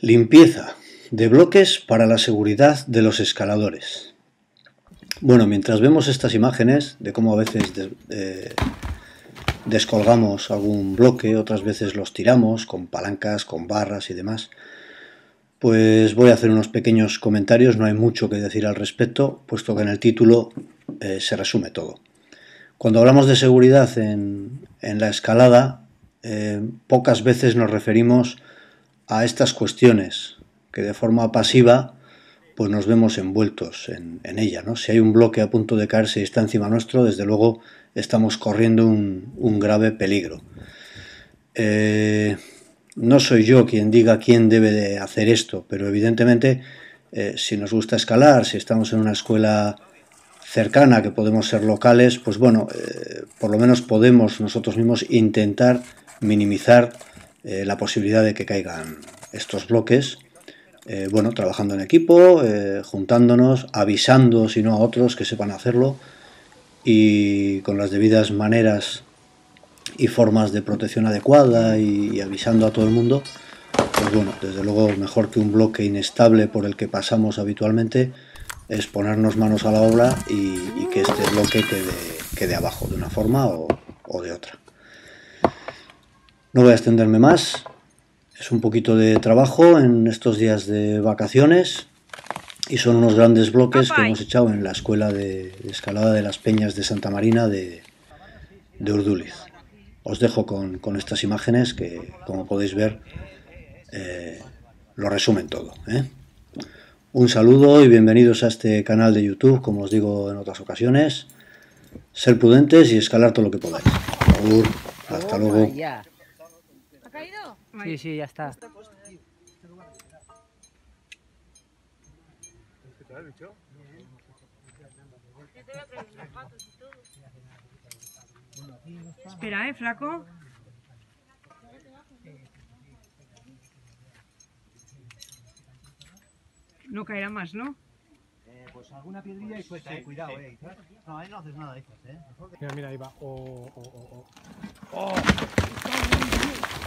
Limpieza de bloques para la seguridad de los escaladores. Bueno, mientras vemos estas imágenes de cómo a veces descolgamos algún bloque, otras veces los tiramos con palancas, con barras y demás, pues voy a hacer unos pequeños comentarios, no hay mucho que decir al respecto, puesto que en el título eh, se resume todo. Cuando hablamos de seguridad en, la escalada, eh, pocas veces nos referimos a estas cuestiones que de forma pasiva pues nos vemos envueltos en, ella. ¿no? Si hay un bloque a punto de caerse y está encima nuestro, desde luego estamos corriendo un, grave peligro. Eh, no soy yo quien diga quién debe de hacer esto, pero evidentemente eh, si nos gusta escalar, si estamos en una escuela cercana, que podemos ser locales, pues bueno, eh, por lo menos podemos nosotros mismos intentar minimizar eh, la posibilidad de que caigan estos bloques. Eh, bueno, trabajando en equipo, eh, juntándonos, avisando, si no a otros que sepan hacerlo y con las debidas maneras y formas de protección adecuada y, avisando a todo el mundo, pues bueno, desde luego mejor que un bloque inestable por el que pasamos habitualmente es ponernos manos a la obra y, que este bloque quede, quede, abajo de una forma o de otra. No voy a extenderme más. Es un poquito de trabajo en estos días de vacaciones y son unos grandes bloques que hemos echado en la escuela de, escalada de las Peñas de Santa Marina de, de Urduliz. Os dejo con, estas imágenes que, como podéis ver, eh, lo resumen todo. ¿eh? Un saludo y bienvenidos a este canal de YouTube, como os digo en otras ocasiones. Ser prudentes y escalar todo lo que podáis. Hasta luego. Sí, sí, ya está. Espera, ¿eh, flaco? No caerá más, ¿no? Eh, pues alguna piedrilla y suelta, eh, cuidado, eh. No, ahí no haces nada de estas, eh. Mira, mira, ahí va. Oh, oh, oh, oh. ¡Oh!